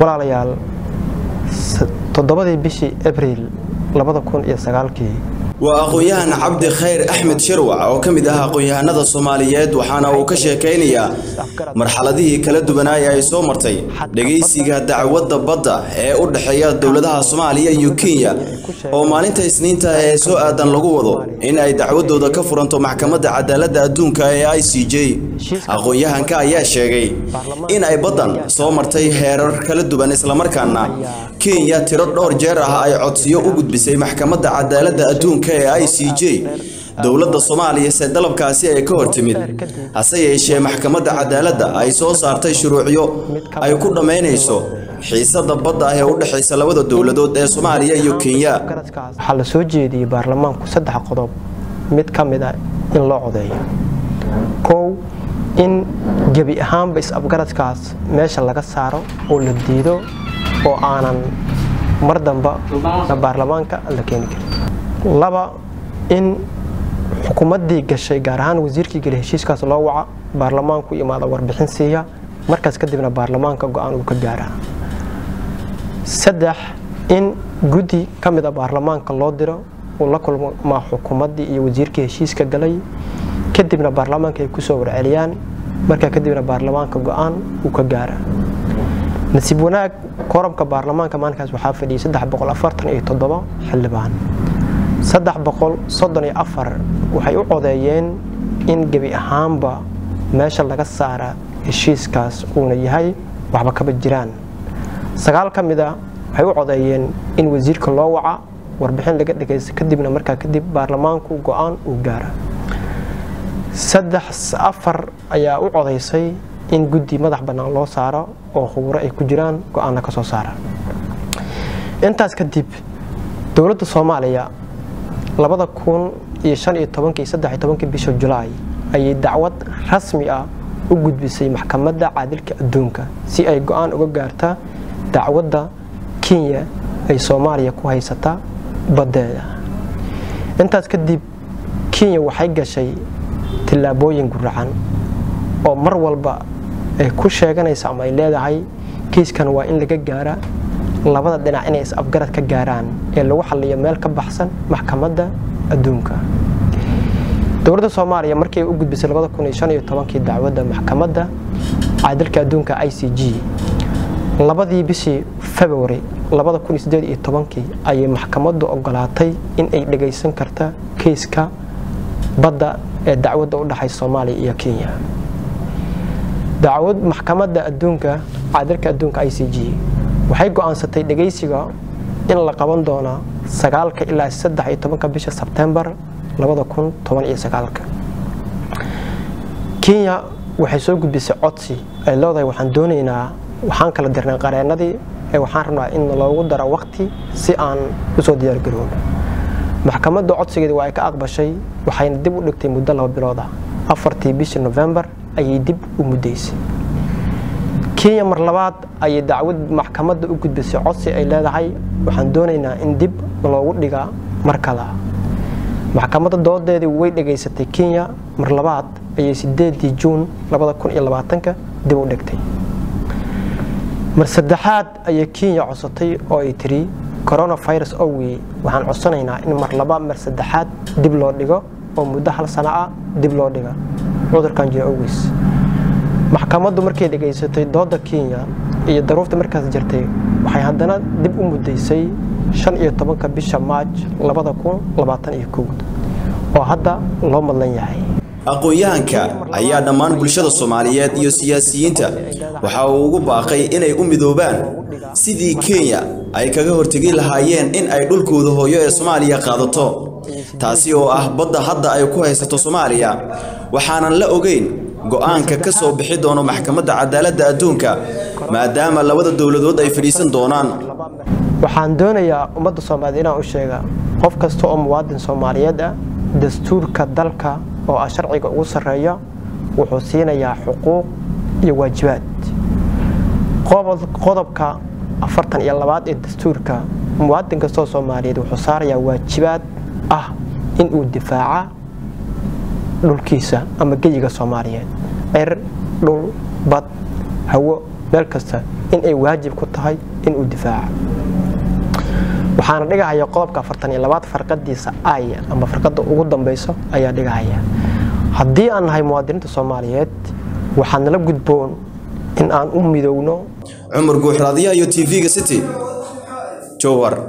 walaalayaal toddobadii bishii abriil labada kun iyo sagaalkii waa aqoon-yahan cabdi khayr axmed shirwac oo ka mid ah aqoon-yahanada soomaaliyeed waxaana uu ka sheekaynayaa marxaladihii kala duwanaay ay soo martay dhegaysiga dacwadda badda ee u dhexeeya dowladaha soomaaliya iyo kenya oo maalinta isniinta ee soo aadan lagu wado in ay dacwadooda ka furanto maxkamadda cadaaladda adduunka ee i c j. Aqoon-yahanka ayaa sheegay in ay baddan soo martay heerar kala duwan islamarkaana kenya tiro dhowr jeer ah ay codsiyo u gudbisay maxkamadda cadaaladda adduunka ee i c j dowladda soomaaliya se dalabkaasi ay ka hor timid hase yeeshee maxkamadda cadaaladda ay soo saartay shuruucyo ay ku dhammaynayso. Xiisadda badda ah ee u dhexaysa labada dowladood ee soomaaliya iyo kenya. Waxaa la soo jeediyey baarlamaanku saddex qodob. Mid ka mid a in loo codeeyo. Kow in gebi ahaanba is-afgaradkaas meesha laga saaro oo la diido oo aanan mar damba baarlamaanka la keeni karin laba in xukuumaddii gashay gaar ahaan wasiirkii geli heshiiskaas loo waca baarlamaanku imaada warbixin siiya. Markaas kadibna baarlamaanka go'aan uu ka gaaraa saddex in guddi ka mid a baarlamaanka loo diro uu la kulmaa xukuumaddii iyo wasiirkii heshiiska galay. Kadibna baarlamaanka ay ku soo warceliyaan markaa kadibna baarlamaanka go'aan uu ka gaara. Nasiib wanaag koramka baarlamaanka maalinkaas waxaa fadhiyay xildhibaan waxay u codeeyeen in gebi ahaanba meesha laga saara heshiiskaas uuna yahay waxba kaba jiraan. Sagaal ka mid a waxay u codeeyeen in wasiirka loo waca warbixin laga dhagaysta kadibna markaa kadib baarlamaanku go'aan uu gaara saddex afar ayaa u codaysay in guddi madax bannaan loo saaro oo khuburo ay ku jiraan go'aanna ka soo saara. Intaas kadib dowladda soomaaliya labada kun iyo shan iyo tobankii saddex iyo tobankii bisha julaay ayay dacwad rasmi ah u gudbisay maxkamadda caadilka adduunka si ay go'aan uga gaarta dacwadda kenya ay soomaaliya ku haysata baddeeda intaas kadib kenya waxay gashay tillaabooyin guracan oo mar walba ay ku sheeganaysa ama ay leedahay kiiskan waa in laga gaara labada dhinac inay is-afgarad ka gaaraan ee lagu xaliyo meel ka baxsan maxkamadda adduunka. Dowladda soomaaliya markii u gudbisay tobankii dacwadda maxkamadda caadilka adduunka i c g labadii bishii tobankii ayay maxkamaddu ogolaatay in ay dhagaysan karta kiiska badda ee dacwadda u dhexaysa soomaaliya iyo kenya. Dacwad maxkamadda adduunka caadilka adduunka i c g waxay go'aansatay dhegaysiga in la qaban doono sagaalka ilaa saddex iyo tobanka bisha sebtembar labada kun toban iyo sagaalka. Kenya waxay soo gudbisay codsi. Ay leedahay waxaan doonaynaa waxaan kala dirnay qareennadii ee waxaan rabnaa in loogu daro waqti si aan u soo diyaargaroono maxkamadda codsigeeda waa ay ka aqbashay waxayna dib u dhigtay muddo laba bilood ah. Afartii bishii novembar ayay dib u muddaysay kenya mar labaad ayay dacwad maxkamadda u gudbisay codsi ay leedahay. Waxaan doonaynaa in dib loogu dhigaa mar kale. Maxkamadda doodeedii way dhegaysatay kenya mar labaad ayay sideedii juun labada kun iyo labaatanka dib u dhigtay. Mar saddexaad ayay kenya codsatay oo ay tiri coronavirus owey waxaan codsanaynaa in mar laba mar saddexaad dib loo dhigo oo muddo hal sano ah dib loo dhiga cudurkan jira oweys maxkamaddu markay dhegaysatay dooda kenya iyo daruurta markaas jirtay waxay haddana dib u muddaysay shan iyo tobanka bisha maaj labada kun labaatan iyo kow oo hadda loo madlan yahay. Aqoon-yahanka ayaa dhammaan bulshada soomaaliyeed iyo siyaasiyiinta waxa uu ugu baaqay inay u midoobaan sidii kenya ay kaga hortegi lahaayeen in ay dhulkooda hooyo ee soomaaliya qaadato. Taasi oo ah badda hadda ay ku haysato soomaaliya waxaanan la ogeyn go'aanka ka soo bixi doono maxkamadda cadaaladda adduunka maadaama labada dowladood ay fadhiisan doonaan. Waxaan doonayaa ummadda soomaaliyeed inaan u sheega qof kasta oo muwaadin soomaaliyeed ah dastuurka dalka oo ah sharciga ugu sarreeya wuxuu siinayaa xuquuq iyo waajibaad. Qodobka afartan iyo labaad ee dastuurka muwaadin kastoo soomaaliyeed wuxuu saarayaa waajibaad ah inuu difaaca dhulkiisa ama geyiga soomaaliyeed. Cir dhul bad hawo meel kasta in ay waajib ku tahay inuu difaaco. Waxaana dhigahaya qodobka afartan iyo labaad farqadiisa ay ama farqada ugu dambeyso ayaa dhigahaya. Haddii aan nahay muwaadiniinta soomaaliyeed waxaa nala gudboon in aan u midowno. Cumar guuxraadiyaha iyo tv-ga city jowhar